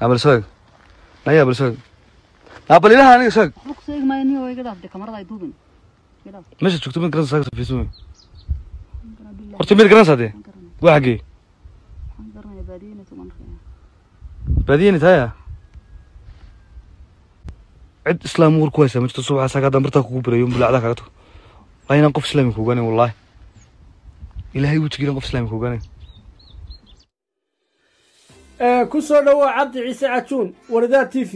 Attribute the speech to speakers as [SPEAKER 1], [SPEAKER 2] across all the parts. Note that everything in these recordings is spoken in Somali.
[SPEAKER 1] abal soog naya abal soog abal ilaha aniga soog
[SPEAKER 2] waxba ku seegi maayo niyo iga dhaaf de kamarada ay duubin iga dhaaf
[SPEAKER 1] meesha joogto mid garanaysa saaka safiiso
[SPEAKER 2] waxaan garanaa billahi
[SPEAKER 1] horta mid garanaysa dee
[SPEAKER 2] waxaan garanaa
[SPEAKER 1] waa xaggee
[SPEAKER 2] waxaan garanaya baadiyana tuman arkaya
[SPEAKER 1] baadiyani taaya cid islaam war ku haysaa ma jirto subaxa saaka haddaan bartaa kugu birayo bulacdaa kaaga tago waa inaan qof islaami ku ogaanayn wallaahi ilaahay wejigiilan qof islaami ku ogaanayn
[SPEAKER 3] ku soo dhowaa cabdi ciise cajuun wardaa t v.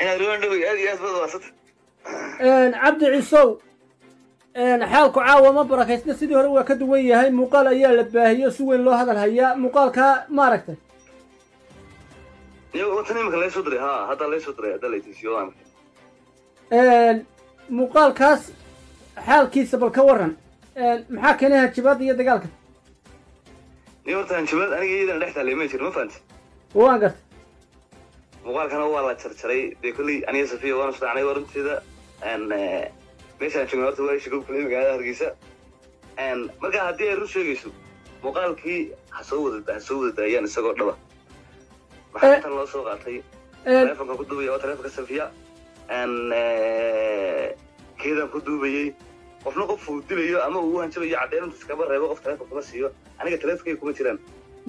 [SPEAKER 4] Waasata
[SPEAKER 3] cabdi ciisow xaalku caawa ma barakaysna sidii hore waa ka duwan yahay muuqaal ayaa la baahiyo si weyn loo hadal hayaa muuqaalkaa ma aragtay
[SPEAKER 4] iyo watan imika laysoo diray ha hadda laysoo diray hadda laytisiyo waan
[SPEAKER 3] muuqaalkaas xaalkiisa bal ka waran maxaa keenay hajibaadda iyo dagaalka
[SPEAKER 4] niyo horta hanjabaad aniga iyadana dhex taalay ma jiro ma fahanti?
[SPEAKER 3] Waan garta
[SPEAKER 4] muuqaalkana waa la jarjaray. Dee kolley aniga safiya waana sudacnay waa runteeda meeshaan joogna horta waa shagoob kale magaalada hargeysa. Marka haddii ay run sheegayso muuqaalkii ha soo wada ha soo wada daayaan isagoo dhaba. Waxaa intan loo soo qaatay? telefonka ku duubaya waa telefonka safiya. Keedaan ku duubayey qofna qof uu dilayo ama uu hanjabayo caddeynta iskaba reebo qof telefonka kuma siiyo aniga telefonkayga kuma jiraan.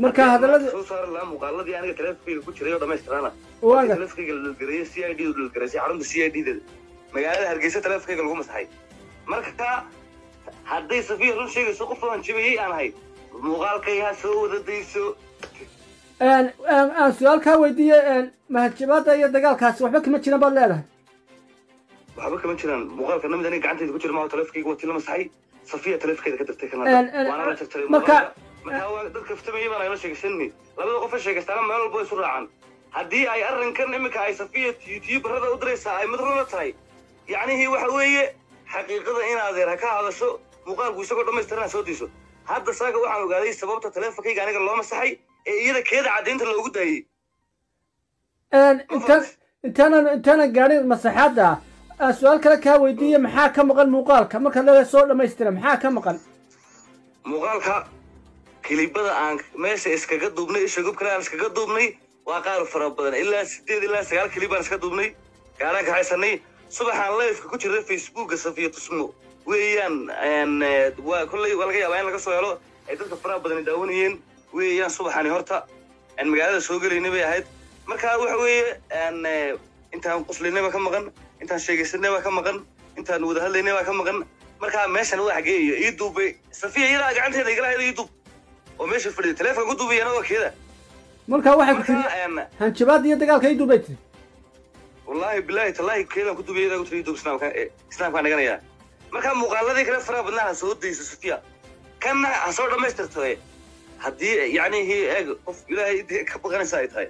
[SPEAKER 3] Marka hadallada
[SPEAKER 4] soo saari lahaa muuqaaladii aniga telefonkayga ku jiray oo dhammaystiraana
[SPEAKER 3] waan garta
[SPEAKER 4] telefonkayga la dhalgareeyay c i d u dhalgareysay xarunta c i d da magaalada hargeysa telefonkayga lagu masaxay marka hadday safiya run sheegayso qof oo hanjabayey aan ahay muuqaalkay ha soo wada dayso
[SPEAKER 3] aan su'aal kaa weydiiye mahajibaadda iyo dagaalkaasi waxba kama jiran baad leedahay
[SPEAKER 4] waxba kama jiraan muuqaalka namid aniga gacantayda ku jira maaho telefonkayga waa ti la masaxay safiya telefonkeeda ka dirtay
[SPEAKER 3] En-
[SPEAKER 4] kanada waana la jarjaray
[SPEAKER 3] marka-
[SPEAKER 4] dadka fitamayay baan ayla sheegaysanni labada qof ee sheegaystaana meel walba isu raacan haddii ay arrinkan iminka ay safiya youtuberada u diraysaa ay mid runa tahay. Yacnihii waxa weeye xaqiiqada in adeer ha ka hadasho muuqaalku isagoo dhammaystiran ha soo diiso. Hadda saaga waxaan ogaaday sababta telefonkayga aniga loo masaxay ee iyada keeda caddaynta loogu daayey.
[SPEAKER 3] Intaan intaanan gaadhin masaxaadda aan su'aal kale kaa weydiiye maxaa ka maqan muuqaalka? Markaad leedahay soo dhammaystira maxaa ka maqan?
[SPEAKER 4] Muuqaalka kilibada aan meesha iskaga duubnay isha gubkale aan iskaga duubnay waa qaar fara badan. Ilaa sideed ilaa sagaal kilib aan iska duubnay gaaraan ka haysanay subaxaan liveka ku jirnay facebooka safiya tusmo. Weeyaan waa laga yaabaa in laga soo helo. Ay dadka faraha badani daawanayeen. Weeyaan subaxani horta magaalada soo gelaynay bay ahayd. Marka waxa weeye aan, intaan qoslinay baa ka maqan intaan sheegaysanay baa ka maqan intaan wada hadlaynay baa ka maqan. Marka meeshan waa xagee iyo ii duubay. Safiya iyadaa gacanteeda igala hayda ii duub. Oo meesha fadhiya telefonka ku duubayana waa keeda.
[SPEAKER 3] Marka waxay ku tiri hanjabaadda iyo dagaalka ii duubay tiri.
[SPEAKER 4] Wallaahi bilaahi tallaahi keedaan ku duubay iyadaa ku tiri ii duub islaamka eh, islaamkaan dhiganayaa. Marka muuqaaladii kale faraha badnaa ha soo dayso safiya. Kanna ha soo dhammaystirtay haddii yacnihii eeg qof ilaahay ka baqanaysa ay tahay.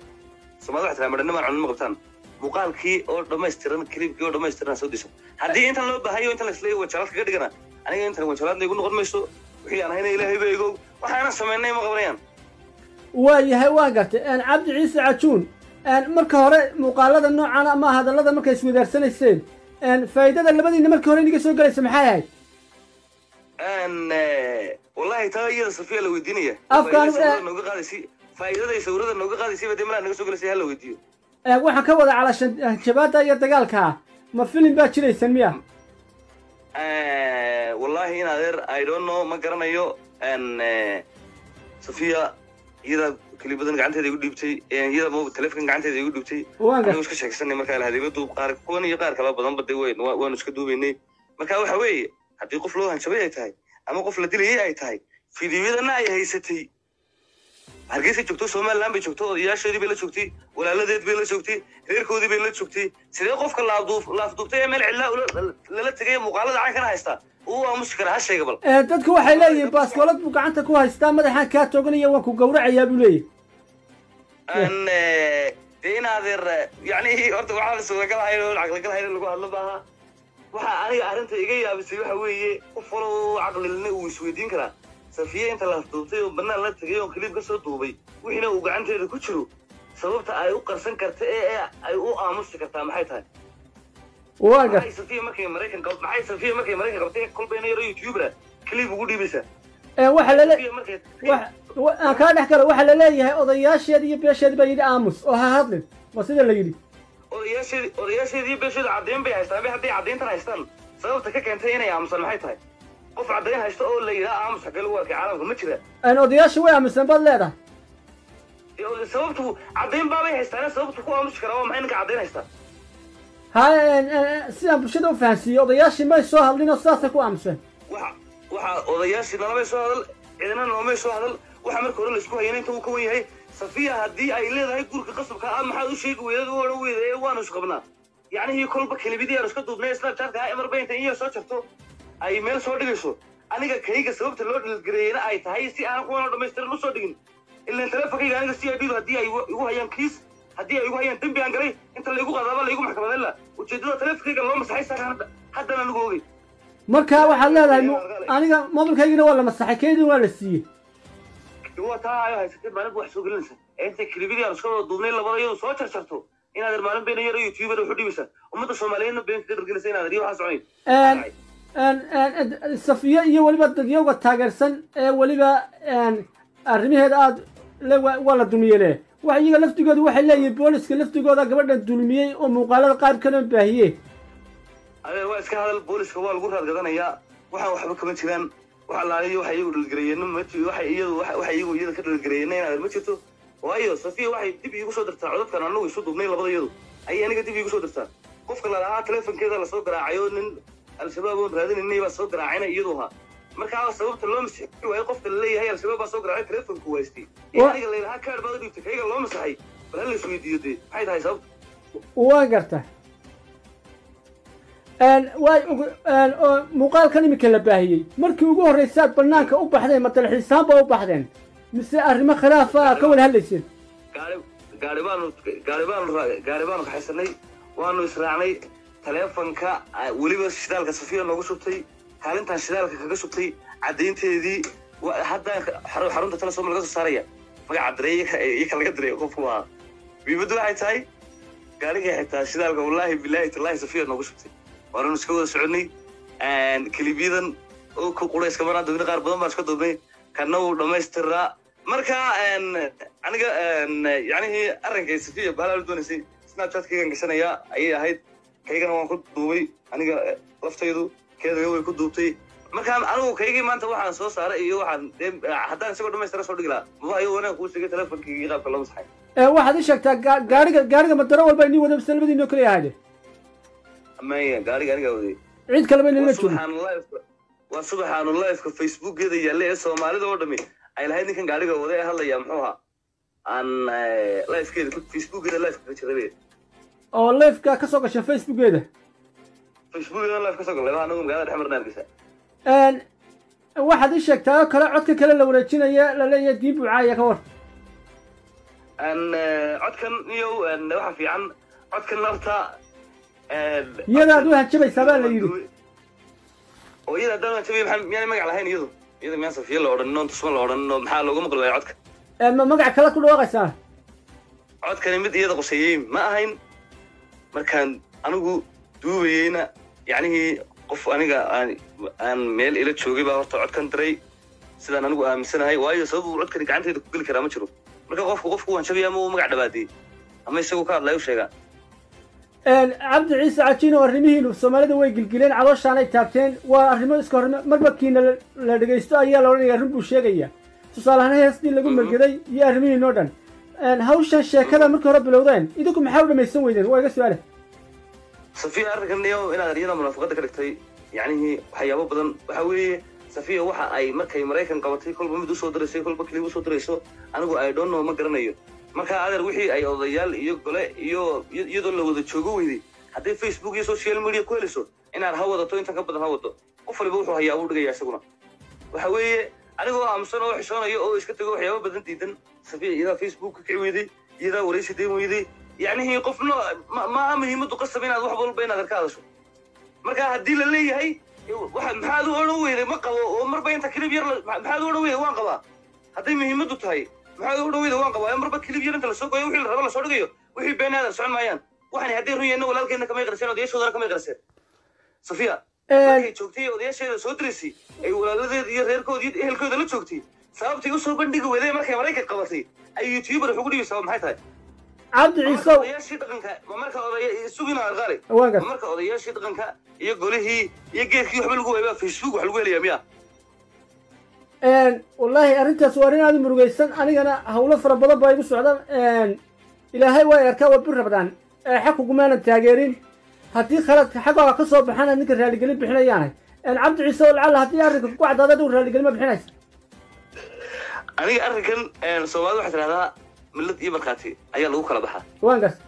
[SPEAKER 4] Soomaalida waxay tahay madhanimaan cunno ma qabtaan muuqaalkii oo dhammaystiran kilibkii oo dhammaystiran ha soo haddii intan loo baahayo intan laisleeyahy wajalaad kaga dhigana. Aniga intan wajalaadna igu noqon mayso wixii aan hayna ilaahay ba igow waxaanan samaynay ma qabanayaan?
[SPEAKER 3] Waa yahay waan gartay cabdi ciise cajuun. Marka hore muuqaalada noocan ama hadallada markay iswedaarsanayseen faa'iidada labadiina markii hore iniga soo gelaysa maxay ahayd?
[SPEAKER 4] Eh, wallahi taa iyada safiya la weydiinaya
[SPEAKER 3] Afkaan, eh,
[SPEAKER 4] nooga qaadaysi faa'iidada sawirada nooga qaadaysay dee malaa naga soo gelaysa hala weydiiyo
[SPEAKER 3] waxaan ka wada calashan hanjabaadda iyo dagaalka. Ma filim baa jiraysan miya?
[SPEAKER 4] Eh, wallahi in adeer i don't know ma garanayo. Eh, safiya iyada kelibadan gacanteeda igu dhiibtay. Eh, iyada mo telefonkan gacanteeda igu dhiibtay.
[SPEAKER 3] Gartay
[SPEAKER 4] iska sheegsanay markaa lahadiba duub qaar kuwan iyo qaar kala badanba dee weyn waa- waanu iska duubaynay. Marka waxa weeye haddii qof loo hanjabay ay tahay ama qof la dilayay ay tahay fiidiyadana ay haysatay hargeysa joogto somaliland bay joogto odayaashoodii bay la joogtay walaaladeed bay la joogtay reerkoodii bay la joogtay sidee qofka laafduubtay ee meel cidlaa lala tegay muuqaalada caankana haysta uu aamusi kara ha sheega bal
[SPEAKER 3] dadku waxay leeyihiin baaskoolad buu gacanta ku haystaa madaxaan kaa tooganaya waan ku gowracayaa buu leeyahy
[SPEAKER 4] dee in adeer yacni horta waxaa la suuragalahay oo caqligalahay in lagu hadlo maaha waxa aniga arrinta iga yaabisay waxa weeye qof walow caqlilina uu isweydiin karaa safiye inta la duubtay oo bannaan la tegay oo kiliib ka soo duubay wixiina uu gacanteeda ku jiro sababta ay u qarsan karta ee ay u aamusi kartaa maxay tahay?
[SPEAKER 3] Gartay
[SPEAKER 4] safiye markay maraykan qab maxay safiye markay maraykan qabtay? Kolbayna yaro youtubera kiliib ugu dhiibaysaa
[SPEAKER 3] Een, waxaa lale
[SPEAKER 4] Safiya
[SPEAKER 3] kaa dhex galo waxaa la leeyahay odayaasheeda iyo beesheeda baa yidhi aamus oo ha hadlin waa sida la yidhi.
[SPEAKER 4] Odayaasheedi odayaasheedi iyo beesheedu caddayn bay haystaan bay hadday caddayntan haystaan sababta ka keentay inay aamusan maxay tahay qof caddayn haysta oo la yidhaha aamus lagu arkay caalamka ma jira
[SPEAKER 3] Een, odayaasha way aamusan baad leedahay
[SPEAKER 4] Iyo sababtu caddayn baabay haystaan sababtu ku aamusi karaa waa maxay ninka caddayn haystaa
[SPEAKER 3] ha sidaan bulshada u fahansiiyey odayaashii may soo hadlin oo sidaasay ku aamuseen
[SPEAKER 4] waxa odayaashii nalamay soo hadal ciidana nalamay soo hadal waxa marka hore laysku hayana inta uu ka wan yahay safiya haddii ay leedahay gurka qasabka ah maxaad u sheegi weydad u odhan weyda ee waanu isqabnaa yacnihii kolba kelibidii aanu iska duubnay snapchatka ha emarba inta in yar soo jarto ay meel soo dhigayso. Aniga kayga sababta loo dhilgareeyena ay tahay si aan kuwan oo dhammaystiran u soo dhigin. Ilaan telefonkayga aniga c i d du haddii ay igu- hayaan kiis haddii ay igu hayaan dembi aan galay inta laygu qadaaba laygu maxkamadeyn la. Ujeedada telefonkayga loo masaxay saakan haddana anigu ogey
[SPEAKER 3] marka waxaad leedahay aniga mobilkaygina waa la masaxay keydin waa la siiyey.
[SPEAKER 4] Waa taa ayo haysatay maalinba wax soo gelinaysa. Ee intay kilibidii aan iska wada duubnay labada iyadu soo jarjarto. Inaad maalin been yaro youtuber wax u dhibaysa. Ummadda soomaaliyeedna been kaga dhargelaysa inaad iyo waxaa soconayn
[SPEAKER 3] Safiyo iyo weliba dadyowga taageersan ee weliba arrimaheeda aad waa la dulmiyele. Wax iyaga laftigooda waxay leeyihiin booliska laftigooda gabadhan dulmiyey oo muuqaalada qaar kana baahiyey
[SPEAKER 4] adeer waa iska hadal booliska waa lagu raadgadanayaa waxaan waxba kama jiraan. Wax allaaliyo waxa iyagu dhalgareeyeen ma ji- waxa iyadu waxa waxa iyagu iyada ka dhalgareeyeen inaad ma jirto? Waayo safiya waxay dib iigu soo dirtaa codadkan anagu isu duubnay labada iyadu. Ayay aniga dib iigu soo dirtaa qofka la lahaa telefonkeeda la soo garaacay nin الشباب وبرادين إني بسوق راعينا يدوها مركا على سبب تلومس وهي قفت
[SPEAKER 3] اللي
[SPEAKER 4] هي الشباب بسوق راعي كريف الكويستي يعني قال لي ها كار بعد بيفتح هي قال لومس
[SPEAKER 3] هاي. بل هل شو يدي يدي هاي هاي سبب. وقرته أن واي أن مقال كلمة كلا باهي مركي وجوه رئيسات بناك أو بحدين مثل الحسام أو بحدين. مثل
[SPEAKER 4] أرمي خلافة كون هالشيء قارب قاربان قاربان قاربان حسني. وانو سرعني taleefonka ah, weliba shidaalka safiya noogu shubtay kaalintan shidaalka kaga shubtay caddaynteedii xaru- xarunta telesom laga soo saaraya. Magaca dareey iyo ka laga dareey qofku ahaa muhiimaddu waxay tahay gaarigay xitaa shidaalka wallaahi bilaahi tallaahi safiya noogu shubtay. Waananu iska wada soconay kilibyadan oo ku qurayska maraan duubnay qaar badan baan iska duubnay kana wuu dhammaystiraa marka aniga yacnihii arrinkay safiya bahalaal doonaysay snapchatkaygan gashanaya ayay ahayd kaygana waan ku duubay aniga laftaydu keedaga way ku duubtay marka anigu kaygii maanta waxaan soo saaray iyo waxaan haddaan isagoo dhammaystira soo dhigi lahaa maba ayo wanaan kuu sheegay telefonkaygii qaabka loo masaxay
[SPEAKER 3] Ee, waxaad ii sheegtaa ga- gaariga gaariga madaro walba inii wada mise labadiinoo kaliya ahayde
[SPEAKER 4] maya gaariga anigaa waday
[SPEAKER 3] ciid kaleba inala joogin
[SPEAKER 4] waa subaxaanu liveka facebookeeda yaalla ee soomaalida oo dhami ay lahayd ninkan gaariga wada ee hadlaya muxuu ahaa aan livekeeda ku- facebookeeda live kaga jiray
[SPEAKER 3] oo leefka ka soo gashay facebookeeda waxaad ii sheegtaa oo kale codka kale la wareejinaya la leeyahay diin buucaaya ka war
[SPEAKER 4] eh, codkan iyo een, waxa fiican. Codkan lafta een,
[SPEAKER 3] Iyada aad
[SPEAKER 4] codkan-
[SPEAKER 3] u hanjabaysaa baa la yidhi.
[SPEAKER 4] oo iyada haddaan hanjabay maxaa miyaanay magac lahayn iyadu? Iyada miyaan safiya la odhanin oon tusma la odhanin oo maxaa loogu maqli waaya codka?
[SPEAKER 3] Ee, ma magac kale ku dhawaaqaysaa
[SPEAKER 4] codkani mid iyada quseeyey ma ahayn markaan anigu duubayeyna yacnihii qof aniga aan meel ila joogay baa horta codkan diray sidaan anigu aaminsanahay. Waayo sabab uu codkani gacantayda ku geli karaa ma jiro. Marka qofku qofku wanshabaya ama uu magac dhabaadiyey? Ama isagu ka hadlaya u sheegaa
[SPEAKER 3] cabdi ciise cajiin oo arrimihiinu soomaalida way gilgileen calooshaan ay taabteen. Waa arrimo iska horma marba kiina la- dhegaysto ayaa la odhanaya run buu sheegaya tusaale ahaan heestii lagu
[SPEAKER 4] Mhm.
[SPEAKER 3] mergeday iyo arrimihiin oo dhan hawshan sheekada markii hore bilowdeen. Idinku maxaa u dhammaysan weydeen? Waa iga su'aale.
[SPEAKER 4] Safiya arrinkan iyo inaad iyada munaafaqada ka dhigtay yacnihii waxyaabo badan. Waxa weeye safiya waxa ay markay maraykan qabatay kolba mid u soo diraysay kolba kilib u soo dirayso anigu ay dhoonno ma garanayo. Marka adeer wixii ay odayaal iyo gole iyo iyadoo la wada joogo weyday hadday facebook iyo social media ku heliso inaad ha wadato intan ka badan ha wado qof waliba wuxuu hayaa u dhigaya isaguna. Waxa weeye anigoo aamusan oo xishoonayo oo iska tego waxyaabo badan diidan. Safiya iyadaa facebook kici weyday iyadaa waraysi deen weyday. Yacnihii qofna ma- maaha muhiimaddu qasab inaad wax walba inaad ka hadasho. Marka haddii la leeyahay maxaad u odhan weyday ma qabo oo marba inta kilib yar maxaad u odhan weyday waan qabaa. Hadday muhiimaddu tahay maxaad u odhan weyday waan qabaa. Marba kilib yar inta la soo goyo wixii la rabo la soo dhigayo wixii beenaadan socon maayaan. Waxani hadday run yeedna walaalkeedna kamay qarseen odayaashoodana kamay qarseen safiya markay joogtay ee odayaasheeda soo diraysay ay walaaladeeda iyo reerkooda iyo ehelkooda la joogtay. Sababtay u soo bandhigi weday markay maraykan qabatay ay youtuber wax ugu dhigaysaa maxay tahay?
[SPEAKER 3] Cabdi ciisow.
[SPEAKER 4] odayaashii dhaqanka ma marka odaya sugina
[SPEAKER 3] garta
[SPEAKER 4] marka odayaashii dhaqanka iyo golihii iyo geedkii waxba lagu waybaa facebook wax lagu helayaa miya
[SPEAKER 3] wallaahi arrintaas waa arrin aad u murugaysan anigana hawlo fara badan baa igu socdaan ilaahay waa arkaa waa bir rabdaan. Xag kugumaanan taageerin haddii khaladka xaggooga ka soo baxana ninka raaligelin bixinayaanay. Cabdi ciise oo lacalla haddii arrinka ku caddaada dhow raaligelin ma bixinaysa.
[SPEAKER 4] Aniga arrinkan soomaalida waxay tidhahdaa millad iyo markhaati ayaa lagu kala baxaa.
[SPEAKER 3] Waan garta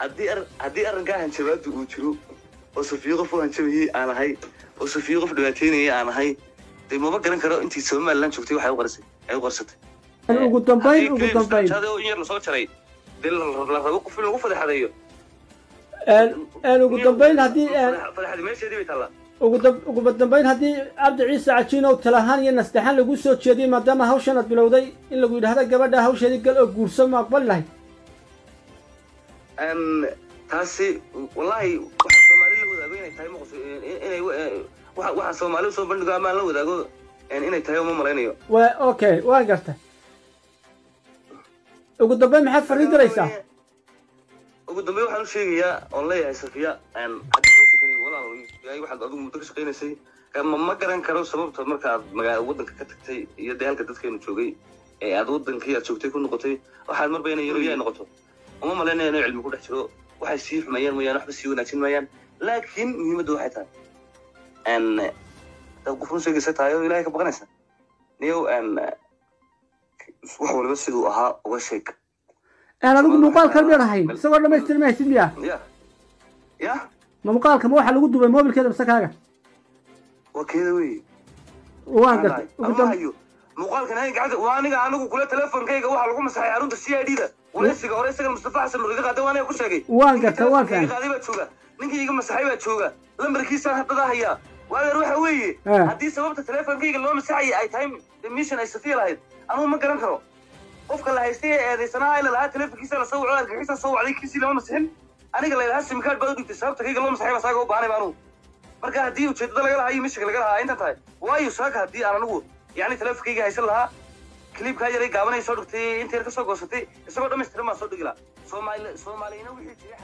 [SPEAKER 4] haddii haddii arrinkaa hanjabaadu uu jiro oo safiyo qof u hanjabayay aan ahay oo safiyo qof dhibaateynayay aan ahay dee mama garan karo intii somaliland joogtay waxay u qarisay ay u qarsatay
[SPEAKER 3] ugu dambayn ugu dambayn.
[SPEAKER 4] In yar la soo jaray dee la rabo qof in lagu fadeexadeeyo
[SPEAKER 3] ugu dambayn haddii ugu dam- ugu dambayn haddii cabdi ciise cajiinow talahaan iyo nastaxaan lagu soo jeediyey maadaama hawshan aad bilowday in lagu yidhaahda gabadha hawsheedii gal oo guurso ma aqbali lahayd
[SPEAKER 4] taasi wallahi waxa soomaali la wadaago inay tahay maqos inay waxa soomaali soo bandhigo ama aan la wadaago inay tahay uma malaynayo.
[SPEAKER 3] Waa okay waan garta ugu dambayn maxaad fariin diraysaa
[SPEAKER 4] ugu dambeyn waxaan u sheegayaa oon leeyahay safiya waxaad adigu muddo ka shaqaynaysay ma garan karo sababta markaad magaa waddanka ka tagtay iyo dee halka dadkeenu joogay ee aad waddankii aad joogtay ku noqotay. Waxaad marba inay yaroya ay noqoto. Uma malaynaya inay cilmi ku dhex jiro. Waxay sii xumeeyaan mooyaane waxba sii wanaajin maayaan laakiin muhiimaddu waxay tahay hadaad qof run sheegaysa tahay oo ilaahay ka baqanaysa niyow wax waliba siduu ahaa uga sheeg
[SPEAKER 3] aan adigu muuqaalkan miyaan ahayn. Isagoo dhammaystir ma haysid miya
[SPEAKER 4] ya. Ya?
[SPEAKER 3] Ma muuqaalka ma waxaa lagu dubay mobilkeeda mise kaaga waan gartay.
[SPEAKER 4] muuqaalkan hay gacanta waa aniga anigu kula teleefonkayga waxaa lagu masaxay xarunta c i d da waraysiga hore isaga mustafa xasan nuriga qaada waa aniga ku sheegay.
[SPEAKER 3] Waan gartay waan fahmay
[SPEAKER 4] qaaday baa jooga. Ninkii iga masaxay baa jooga. Lambarkiisaan haddadaa hayaa. Waadeer waxa weeye.
[SPEAKER 3] Ah.
[SPEAKER 4] haddii sababta teleefonkayga loo masaxayay ay tahay mission ay safiya lahayd anugu ma garan karo qofka la haystay ee eedaysanaha ila lahaa teleefonkiisa la soo waco argagixiisa soo wacday kiisii lama masixin aniga laylahaa simkaad baad u dhigtay sababta kayga loo masaxay baa saaga u baahnay ba anugu. Marka haddii ujeedada laga lahaa iyo mishinka laga lahaa intan tahay waayo saaka haddii aan anigu yacni teleefonkayga haysan lahaa kliibkaa yaray gaabanay soo dhigtay inta ka soo goosatay isagoo dhammaystiran baan soo dhigi lahaa. Soomaali soomaaliyana wixii jiray